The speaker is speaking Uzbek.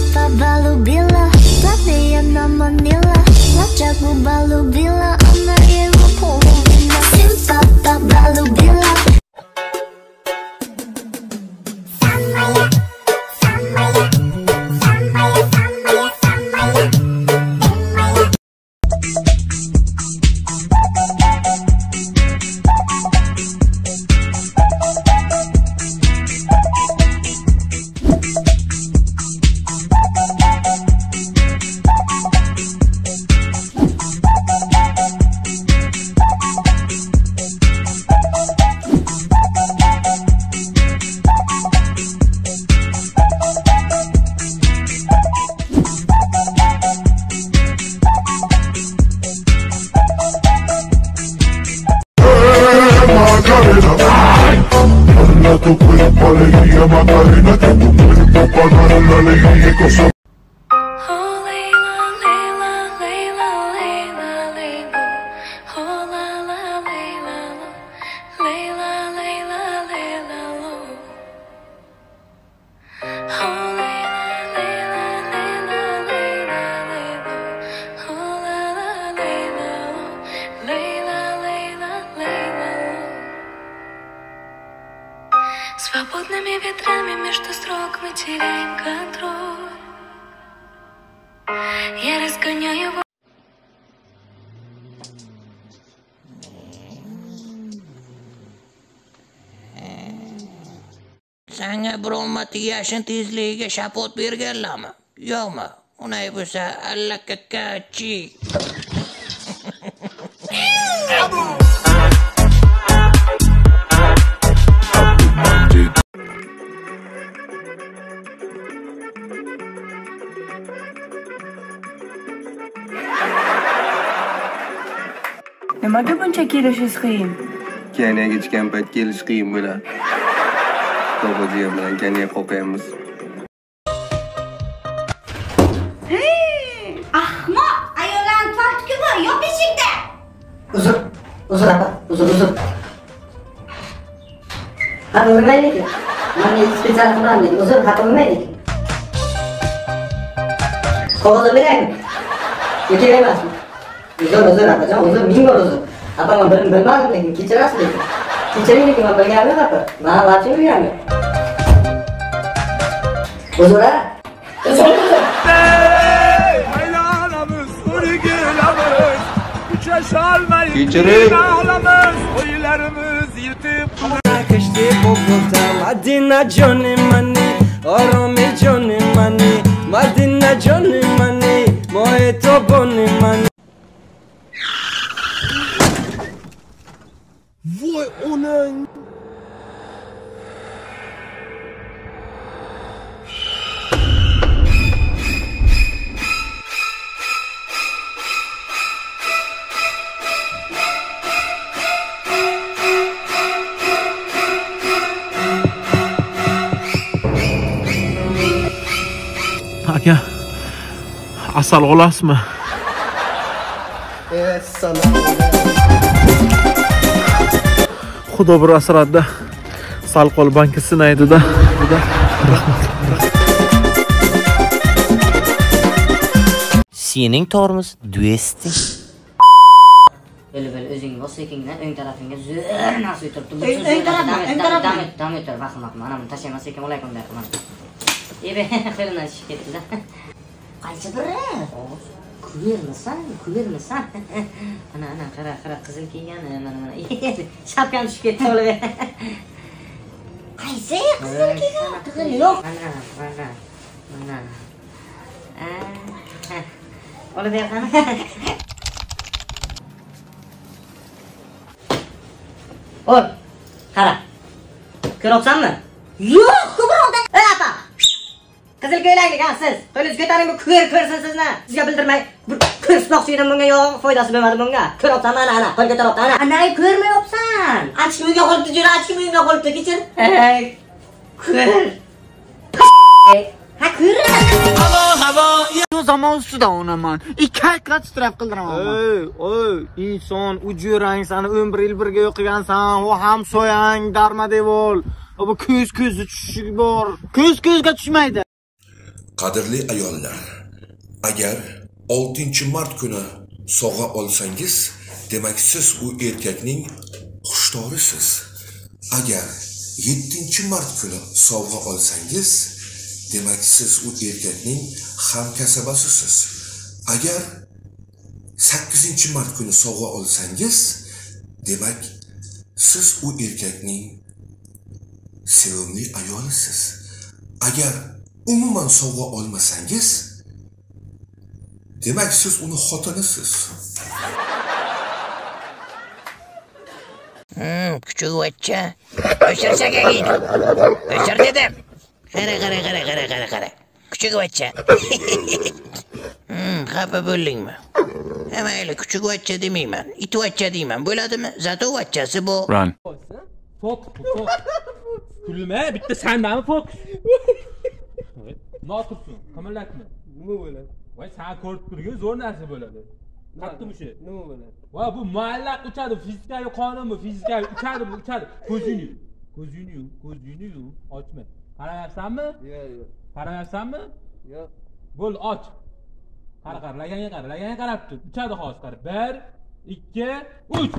Apa balu bila Latihan nama nila Lacaku balu bila Ona iru pulvina Simpa lu bilang." Macarena, que tu cuerpo para dar la alegría y cosa Свободными ветрами между строк мы теряем контроль. Я разгоняю его. Sanga biron yashin tezligiga shapot berganlarmi? Yo'qmi? Unay bo'lsa allakakachi. Nimaga buncha kelishingiz qiyin? Keniyaga chiqqan payt kelish qiyin bo'ladi. To'g'ri bilan Keniya qo'qaymiz. ahmoq ayollarni tortki bor yo'q eshikda uzr uzr apa uzr uzr. Xafa bo'lmaylik. Man spetsial qilaman uzr xafa bo'lmaylik. Qog'ozni beraymi yo kerak emasmi Özel özel atacağım. Özel bin gol özel. Apa ngambil ngambil banget nih, kicer asli. Kicer ini ngambilnya ambil apa? Nah, lacur ya ambil. Bozora. Geçirin. Oylarımız yırtıp Kaçtı Bogota Madina Johnny Money Oromi Johnny Money Madina Johnny Money Moeto Bonnie Money aka asal olasizmi xudo bir asradda sal qo'l banki sinaydida Sening tormoz 200. Böyle böyle o'zing bos sekingdan o'ng tarafingga zo'r narsa o'tiribdi. O'ng- tarafmi? O'ng et, davom et, vaqtim vaqtim. Mana buni tashlaymas ekan bo'lar ekan bunday qilman. Ebe, qo'limdan tushib ketdi-da. qaysi biri Ko'rmisan, ko'rmisan. Ana, ana, qara, qara, qizil kiygan, mana, mana. Shapkam tushib ketdi bo'lib. qaysi qizil kiygan qizil yo'q Mana, mana, mana. Ah, Olib ber qani. Ol, qara. Ko'ryapsanmi? yo'q ko'proqdan Ey apa! Qizil ko'ylaklik ha siz. Qo'lingizni ko'taring bu ko'r ko'rsin sizni. Sizga bildirmay bir ko'rsmoqchi edim bunga yo'q, foydasi bo'lmadi bunga. Ko'ryapsanmi ana ana, qo'l ko'taryapti ana. anay ko'rmayapsan achki uyga qolibdi jura achki uyga qolibdi kechir ko'r. ha ko'raman Shu zamon ustida unaman. Ikki haqiqat straf qildiraman. Ey, ey, inson ujurang sani 11 yil birga o'qigansan, u ham soyang, darma devol. Bu ko'z ko'zni tushishi bor. Ko'z ko'zga tushmaydi. Qadrli ayollar, agar 6-mart kuni sog'a olsangiz, demak siz u erkakning xushtorisiz. Agar 7-mart kuni sovg'a olsangiz, demak siz u erkakning hamkasabasisiz. Agar 8-mart kuni sovg'a olsangiz, demak siz u erkakning sevimli ayolisiz. Agar umuman sovg'a olmasangiz, demak siz uni xotinisiz. Hmm, kuchugivachcha. O'shir shakaging. O'shir dedim. Qara, qara, qara, qara, qara, qara. Kuchugivachcha. Hmm, xafa bo'ldingmi? Ha mayli, kuchugivachcha demayman. Itvachcha deyman. Bo'ladimi? Zatovachchasi bu. Run. Kulma, bitta sandami fokus. Notursin, qimirlatma. Nima bo'ladi? Voy, sen ko'rib turgin zo'r narsa bo'ladi. Qattiq mushi. Nima bo'ladi? Voy, bu muallaq uchadi, fizikaviy qonunmi? Fizikaviy uchadi, bu uchadi. Ko'zingni yum. Ko'zingni yum, ko'zingni yum. Ochma. Qarayapsanmi? Yo'q, yo'q. Qarayapsanmi? Yo'q. Bo'l, och. Qara, qara, laganga qara, laganga qarab tur. Uchadi hozir qara. 1 2 3